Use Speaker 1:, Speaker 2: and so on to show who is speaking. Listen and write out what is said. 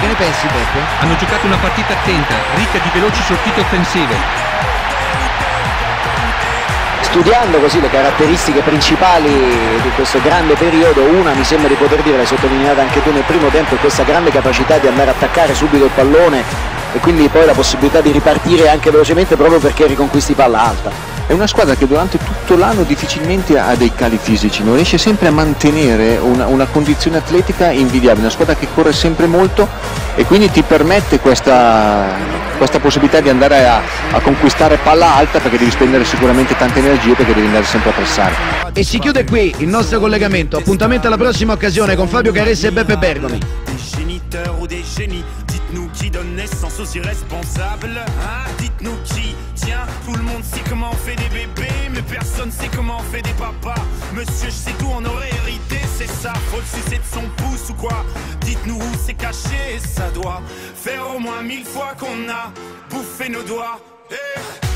Speaker 1: Che ne pensi Peppe?
Speaker 2: Hanno giocato una partita attenta, ricca di veloci sortite offensive.
Speaker 3: Studiando così le caratteristiche principali di questo grande periodo, una mi sembra di poter dire, l'hai sottolineata anche tu nel primo tempo, è questa grande capacità di andare a attaccare subito il pallone e quindi poi la possibilità di ripartire anche velocemente proprio perché riconquisti palla alta.
Speaker 4: È una squadra che durante tutto l'anno difficilmente ha dei cali fisici, non riesce sempre a mantenere una, una condizione atletica invidiabile, una squadra che corre sempre molto e quindi ti permette questa, questa possibilità di andare a, a, conquistare palla alta perché devi spendere sicuramente tante energie perché devi andare sempre a pressare.
Speaker 1: E si chiude qui il nostro collegamento, appuntamento alla prossima occasione con Fabio Caressa e Beppe Bergomi. Dites-nous qui donne naissance aux irresponsables. Hein? Dites-nous qui Tiens, tout le monde sait comment on fait des bébés, mais personne sait comment on fait des papas. Monsieur, je sais tout, on aurait hérité, c'est ça. Faut le sucer de son pouce ou quoi? Dites-nous où c'est caché, ça doit faire au moins mille fois qu'on a bouffé nos doigts. Eh,